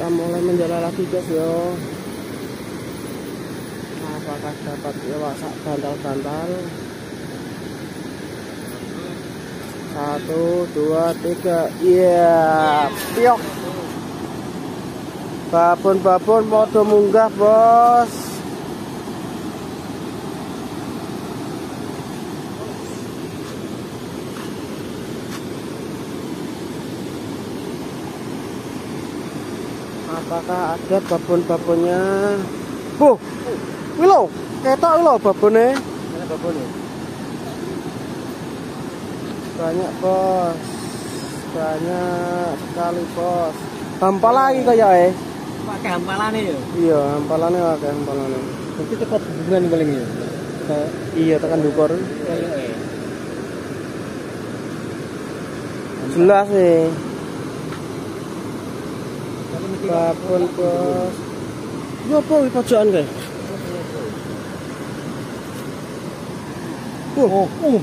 kita mulai menjalan lagi guys yo. Apakah dapat wasak bantal-bantal? Satu dua tiga iya yeah. piok. Babon-babon modo munggah bos apakah ada babon-babonnya? Bu wilo ketok lo babonnya. Banyak bos. Banyak sekali bos. Hampal lagi kayak eh? Pakai hampalannya ya iya hampalannya pakai hampalannya itu cepat hubungan paling ya. Iya tekan dukur. Eh. jelas sih babon bos ya apa ini pojokan kayak oh oh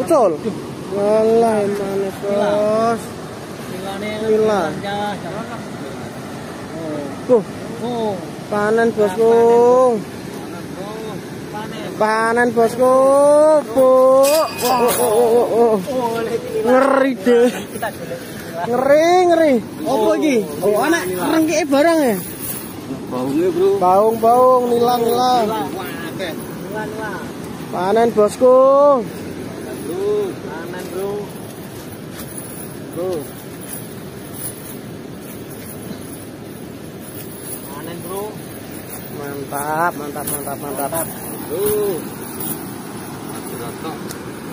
ucul walah mana bos Gila. Tuh, oh panen bosku. Panen bosku. Bu. Oh, oh, oh, oh, oh. Ngeri deh. Ngeri, ngeri. Apa iki? Oh, anak rengke barang ya. baunya bro Baung, baung, nilang, nilang. Panen bosku. bro panen bro bro panen bro Mantap, mantap, mantap, mantap. bro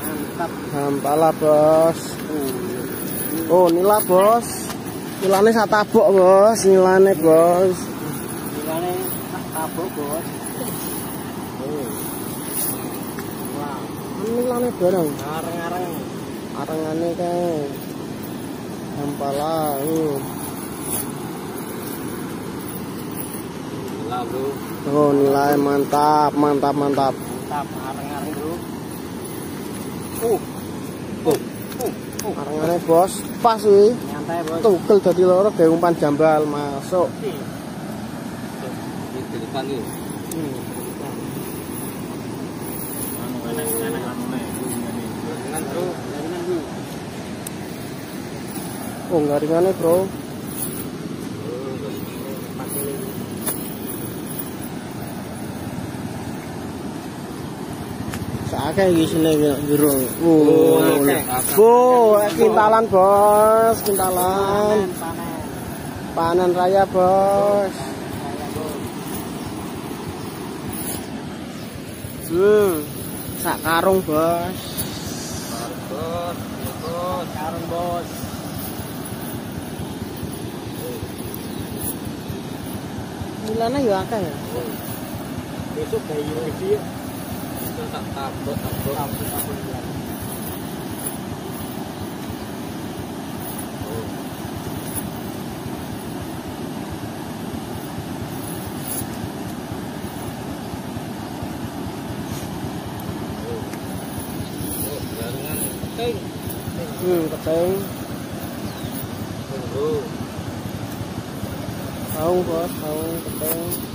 Mantap. Hampala, Bos. Oh, nila, Bos. Nilane satabok, Bos. Nilane, Bos. Nilane tak tabok bos oh wah Nilane barang. ngareng-ngareng Arengane kae. Hampala. Uh. gila bro Oh, nilai mantap, mantap, mantap. mantap ngareng-ngareng bro uh Oh, uh uh arengane, Bos. Pas kuwi. nyantai bos Tugel dadi loro gawe umpan jambal masuk. Ini di depan nih. Bro, Oh. Sakake iki sine jero. Oh, akeh. Bu, kintalan, Bos. Kintalan. panen. Raya, Bos. Hmm. Sak karung, Bos. Bos, bos, karung bos. Milana ya akeh ya. Besok gini ya. Ừ, tập tên Ừ. Không có, không, tập tên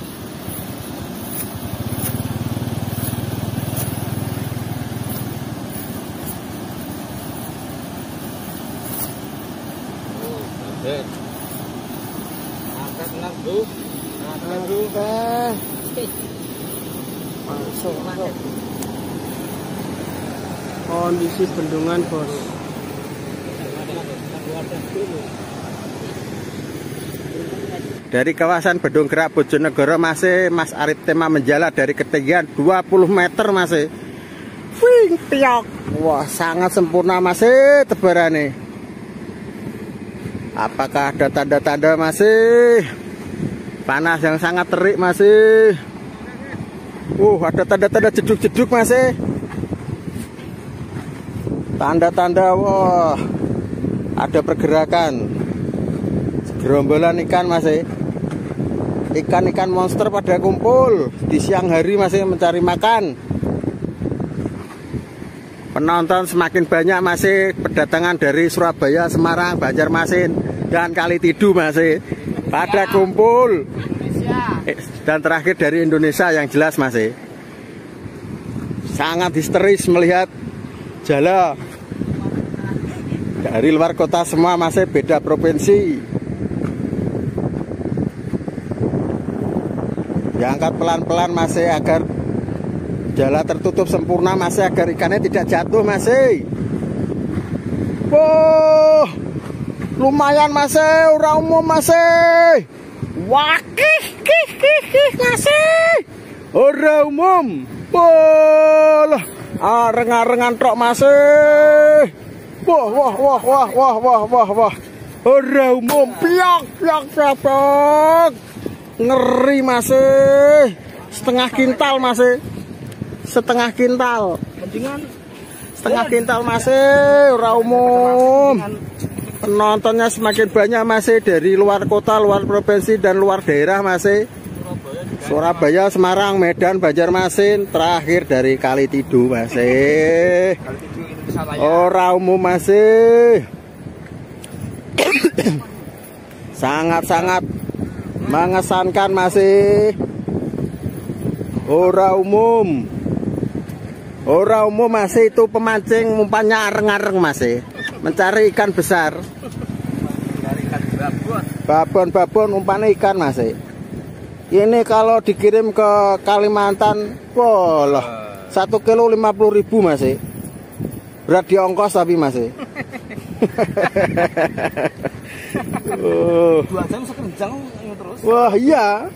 Kondisi bendungan, Bos. Dari kawasan Bedung Gerak Bojonegoro masih Mas Arif Tema menjala dari ketinggian 20 meter masih. Wing piok. Wah, sangat sempurna masih tebarannya. Apakah ada tanda-tanda masih panas yang sangat terik masih? Uh, ada tanda-tanda jeduk-jeduk masih. Tanda-tanda wah. Ada pergerakan. Gerombolan ikan masih. Ikan-ikan monster pada kumpul di siang hari masih mencari makan. Penonton semakin banyak masih berdatangan dari Surabaya, Semarang, Banjarmasin, dan Kali Tidu masih. pada kumpul Indonesia. Eh, dan terakhir dari Indonesia yang jelas Mas eh. sangat histeris melihat jala dari luar kota semua masih beda provinsi diangkat pelan-pelan masih agar jala tertutup sempurna masih agar ikannya tidak jatuh masih Wow, lumayan masih, orang umum masih. Wakih, kih, kih, kih, masih. Orang umum. Bolah, areng-arengan tok masih. Wah, wah, wah, wah, wah, wah, wah, wah. Orang umum, piak, piak, piak. Ngeri masih. Setengah kintal masih. Setengah kintal. Mendingan setengah kintal masih. Ora umum. Penontonnya semakin banyak masih. Dari luar kota luar provinsi dan luar daerah masih. Surabaya Semarang Medan Banjarmasin. Terakhir dari Kali Tidu masih Kali tujuh Indonesia Raya. ora umum masih. Sangat-sangat mengesankan masih. Ora umum. Ora umum masih. Itu pemancing umpannya areng-areng masih. Mencari ikan besar. Babon-babon umpannya ikan masih. Ini kalau dikirim ke Kalimantan wah satu kilo lima puluh ribu masih berat di ongkos tapi masih Oh. Dua jam sekencang ini terus. wah iya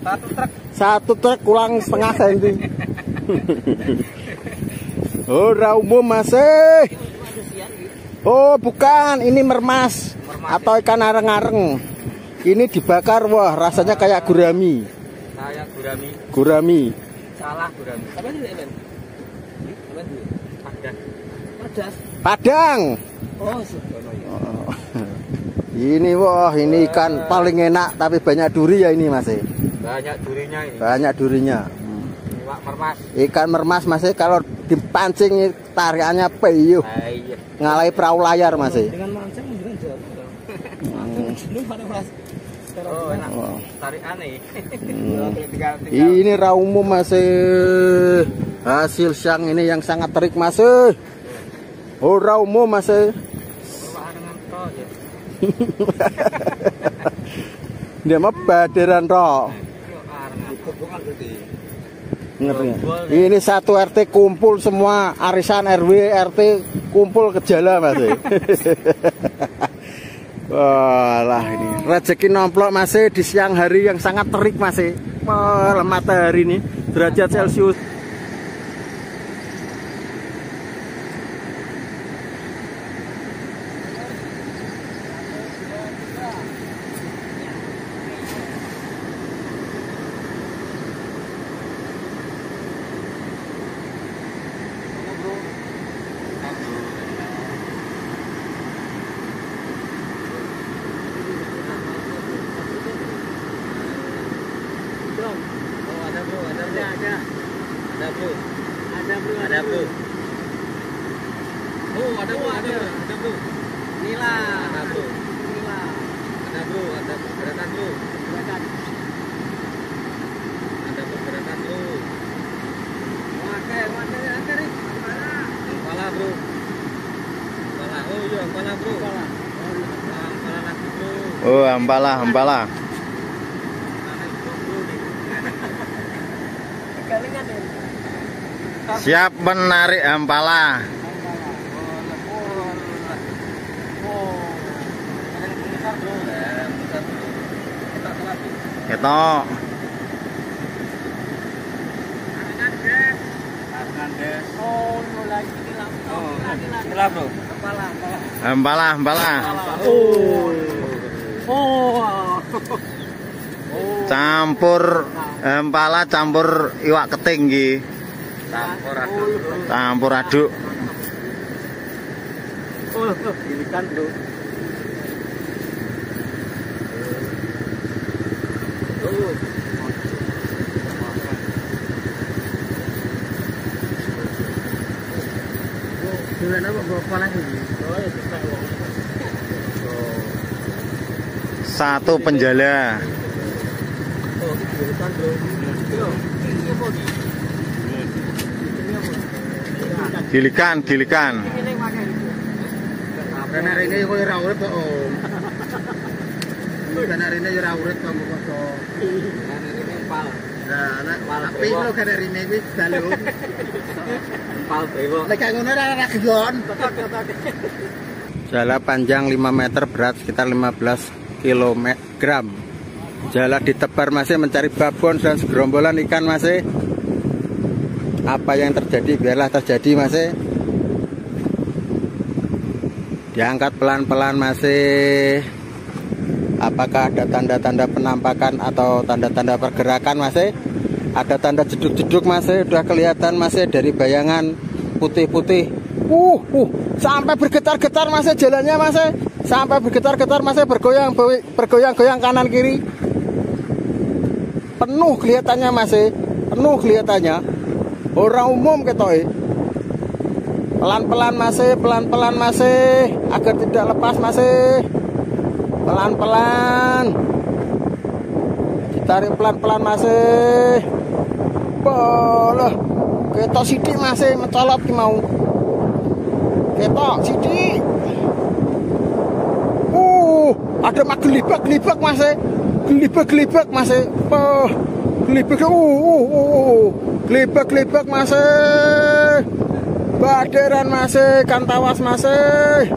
Satu truk. satu truk kurang setengah senti ora umum masih oh bukan ini mermas atau ikan areng-areng ini dibakar wah rasanya kayak gurami Saya gurami. gurami Salah gurami. Apa ini, Ben? Apa ini? Padas. Padang Oh, sedono ya. ini wah ini ikan paling enak tapi banyak duri ya ini masih Banyak durinya ini. banyak durinya Pak Mermas. ikan mermas masih kalau dipancing tarikannya peyuh Ah, iya. ngalai perahu layar masih Dengan mancing kelas. Oh, enak. Oh. Tarik aneh. Hmm. Ini raumum masih hasil siang ini yang sangat terik masih. Oh masih. Bawa dengan tol ya. Dia mah. Hubungan berarti. Ngeri. Ini satu RT kumpul semua arisan RW RT kumpul ke jala masih. Walah ini rezeki nomplok masih di siang hari yang sangat terik masih. Wah, matahari ini derajat Celcius. Bro. Oh, ada bro, ada bro. Ada, ada. bro. Ada bro. Oh, ada bro, ada, ada bro. Nila, ada bro. Nila. Ada bro, ada pergerakan bro. Pergerakan. Ada pergerakan bro. Wakai, wakai, wakai nih. Kepala bro. Kepala, oh iya, kepala bro. Kepala. Kepala lagi bro. Oh, ampalah, ampalah. Siap menarik ampala. Ketok. Ampala, ampala. Campur ampala campur iwak keting nggih. Campur aduk. Campur aduk. Satu penjala Oh, jurusan bro. Yo, ini apa di? Gilikan gilikan ora urip kok ora urip kok kok. Pal. Nah, api lo. Pal brewo. Ngono ora ora geyon. jala panjang 5 meter berat sekitar 15 kg jala ditebar masih mencari babon dan segerombolan ikan masih apa yang terjadi biarlah terjadi masih diangkat pelan-pelan masih apakah ada tanda-tanda penampakan atau tanda-tanda pergerakan masih ada tanda jeduk-jeduk masih udah kelihatan masih dari bayangan putih-putih. Uh uh sampai bergetar-getar masih jalannya masih sampai bergetar-getar masih bergoyang bergoyang-goyang kanan kiri. Penuh kelihatannya masih penuh kelihatannya orang umum ketoi pelan-pelan masih pelan-pelan masih. Agar tidak lepas masih. Pelan-pelan. Ditarik pelan-pelan masih. Boleh ketok sidik masih. Mencolot ki mau. Ketok sidik. Uh ada mak gelibak gelibak masih. Gelibak gelibak masih. Oh, gelibak uh, uh, uh, uh. Gelibak masih. Baderan masih kantawas masih.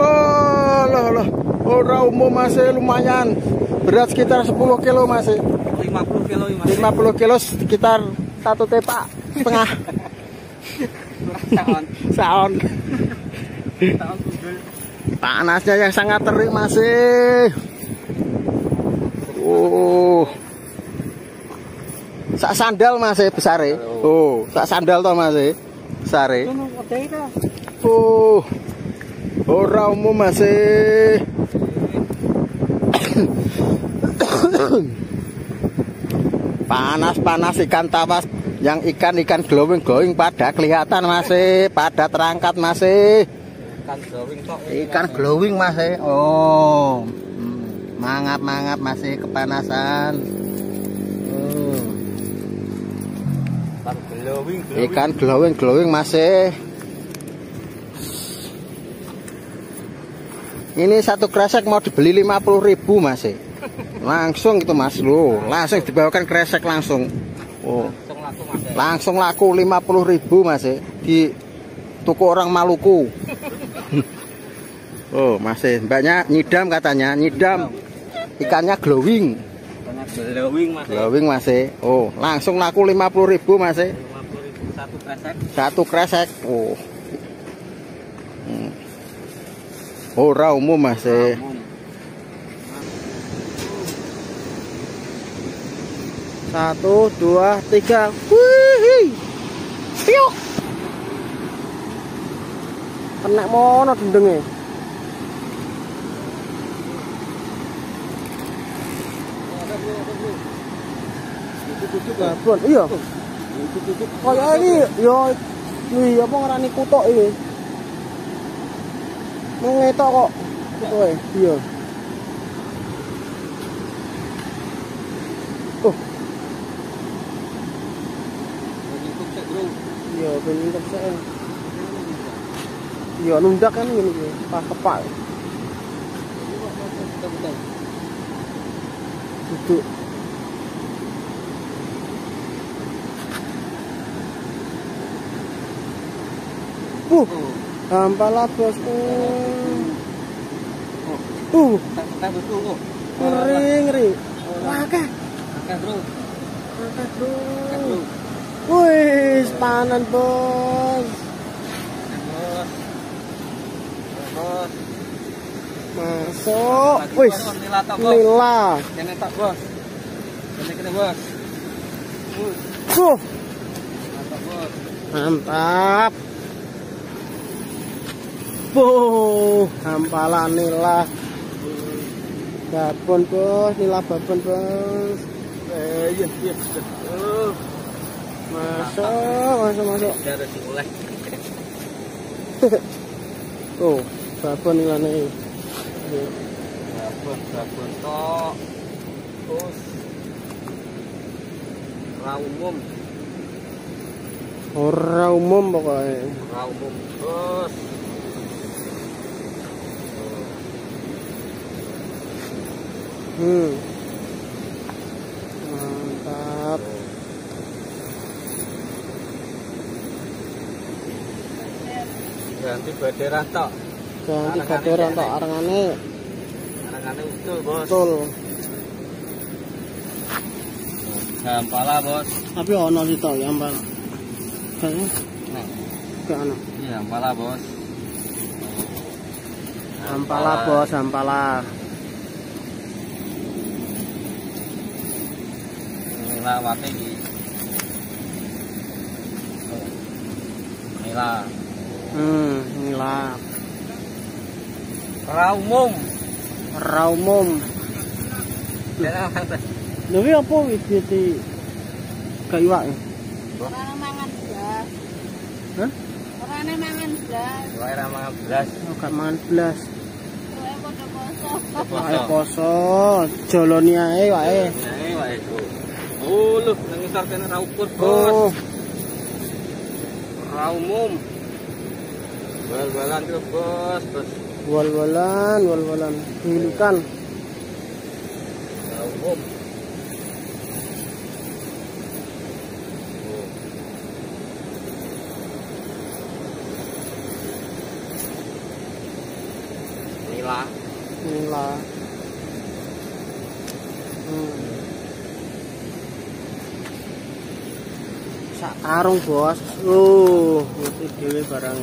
Oh loh loh. Orang umum masih lumayan. Berat sekitar 10 kilo masih. 50 kilo ini mas. 50 kilo sekitar satu tepak setengah. Saon. saon. Panasnya yang sangat terik masih. Oh sak sandal masih besar oh. Sak sandal toh masih besar ta. oh. Ora umum masih panas-panas ikan tawas yang ikan-ikan glowing glowing pada kelihatan masih pada terangkat masih Kan drawing tok. ikan glowing masih oh. Hmm, mangap-mangap masih kepanasan ikan glowing glowing masih. Ini satu kresek mau dibeli 50.000 masih langsung itu mas. Lo langsung dibawakan kresek langsung. Oh. Langsung laku mas. langsung laku 50.000 masih di toko orang Maluku. Oh masih mbaknya nyidam katanya nyidam. Ikannya glowing. Glowing mas. glowing masih oh langsung laku 50.000 masih 50.000 satu kresek. satu kresek. Oh. Hmm. ora umum masih Umum. satu dua tiga. Wih. Piuk kena mono dendengnya. Babon, iya. Kayak ini, ya, ini apa ngarani kutok ini. Mengetok kok, kutok iya. Iya, kok saya. Iya, nundak kan ini, pas. Betul-betul. Duduk. Uh, hampalah bosku. Uh, ngeri, ngeri. Wah, kah? Oke bro. Bro. Wih, panan bos. Bos. Bos. Masuk. Bos, nila. Kene tak bos. Kene kene bos. Uh, bos. mantap. Boh, hampalan nila. Babon bos, nila babon bos. Eh iya iya. Oh. Masuk, masuk, masuk. Ada diulek. Tuh, babon nila nih. babon tok terus ra umum ora umum pokoknya ra umum terus hmm mantap. Ganti bederah tok ganti Arang-arang gadoran ini tok arengane arangane utul bos. Betul. Gampala bos. Tapi ono ya mbak kayaknya gak ono. Iya gampala bos. Ampala bos, ampala. Nila wate iki. Nila Hmm, nila. ra umum. Ora umum. Lha iki apa wis iki? Kayak iwak. ya? Orang mangan belas. Hah? Orang mangan belas. Wae ra mangan belas. Oh, gak mangan blas. Kowe padha poso. Wae poso, joloni ae wae. Lu nang ngisor kene ra ukur, Bos. Ra umum. Bal-balan tuh, Bos, Bos. wal-walan, wal-walan. Hilikan. Ra umum. Oh. Nila. Nila. Hmm. Sak karung, Bos. Oh, mesti dhewe barang